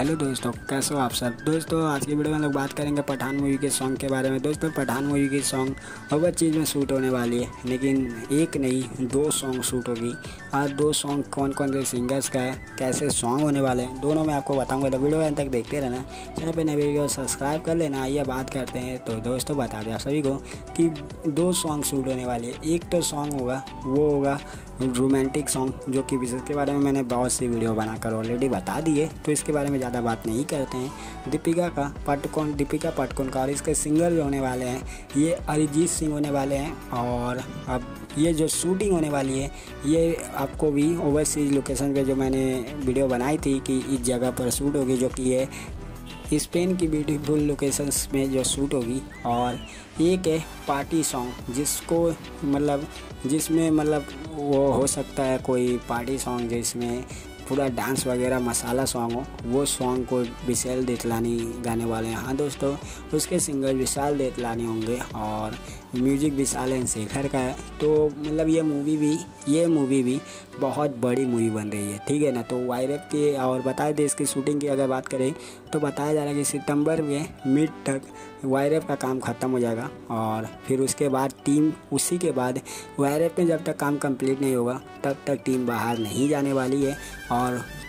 Hello दोस्तों, कैसे हो आप सब? दोस्तों, आज की वीडियो में लोग बात करेंगे पठान मूवी के सॉन्ग के बारे में। दोस्तों, पठान मूवी की सॉन्ग बहुत चीज़ में शूट होने वाली है, लेकिन एक नहीं, दो सॉन्ग शूट होगी। आज दो सॉन्ग कौन कौन से सिंगर्स का है, कैसे सॉन्ग होने वाले हैं, दोनों मैं आपको बताऊँगा। तो वीडियो अंत तक देखते रहना। चैनल पर नए वीडियो सब्सक्राइब कर लेना, आइए बात करते हैं। तो दोस्तों, बता दें आप सभी को कि दो सॉन्ग शूट होने वाले हैं। एक तो सॉन्ग होगा, वो होगा रोमांटिक सॉन्ग जो कि इसके बारे में मैंने बहुत सी वीडियो बनाकर ऑलरेडी बता दिए तो इसके बारे में ज़्यादा बात नहीं करते हैं। दीपिका का पटकोन दीपिका पटकोन का और इसके सिंगर जो होने वाले हैं, ये अरिजीत सिंह होने वाले हैं और अब ये जो शूटिंग होने वाली है, ये आपको भी ओवरसीज लोकेशन पे जो मैंने वीडियो बनाई थी कि इस जगह पर शूट होगी जो कि ये स्पेन की ब्यूटीफुल लोकेशंस में जो शूट होगी और एक है पार्टी सॉन्ग जिसको मतलब जिसमें मतलब वो हो सकता है कोई पार्टी सॉन्ग जिसमें पूरा डांस वगैरह, मसाला सॉन्ग हो, वो सॉन्ग को विशाल देतलानी गाने वाले हैं। हाँ दोस्तों, उसके सिंगर विशाल देतलानी होंगे और म्यूज़िक विशाल एन शेखर का है। तो मतलब ये मूवी भी, ये मूवी भी बहुत बड़ी मूवी बन रही है, ठीक है ना? तो वायरस की और बताए थे इसकी शूटिंग की अगर बात करें तो बताया जा रहा है कि सितंबर में मिड तक वायरस का काम ख़त्म हो जाएगा और फिर उसके बाद टीम उसी के बाद वायरस में जब तक काम कंप्लीट नहीं होगा, तब तक टीम बाहर नहीं जाने वाली है और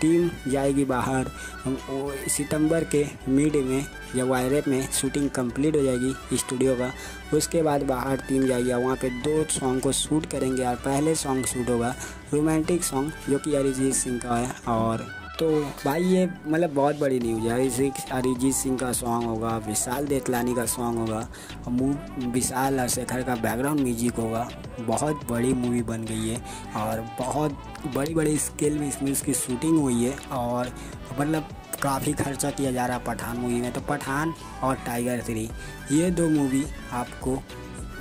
टीम जाएगी बाहर। सितंबर के मिड में या वायरे में शूटिंग कंप्लीट हो जाएगी स्टूडियो का। उसके बाद बाहर टीम जाएगी वहाँ पे दो सॉन्ग को शूट करेंगे और पहले सॉन्ग शूट होगा। रोमांटिक सॉन्ग जो कि अरिजीत सिंह का है और तो भाई ये मतलब बहुत बड़ी न्यूज़ है। अरिजीत अरिजीत सिंह का सॉन्ग होगा, विशाल देतलानी का सॉन्ग होगा और विशाल और शेखर का बैकग्राउंड म्यूज़िक होगा। बहुत बड़ी मूवी बन गई है और बहुत बड़ी बड़ी स्केल में इसमें इसकी शूटिंग हुई है और मतलब काफ़ी खर्चा किया जा रहा है पठान मूवी में। तो पठान और टाइगर थ्री ये दो मूवी आपको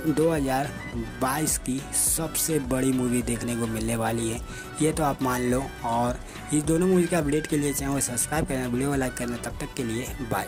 2022 की सबसे बड़ी मूवी देखने को मिलने वाली है। ये तो आप मान लो और इस दोनों मूवी के अपडेट के लिए चैनल वो सब्सक्राइब करना, वीडियो को लाइक करना, तब तक के लिए बाय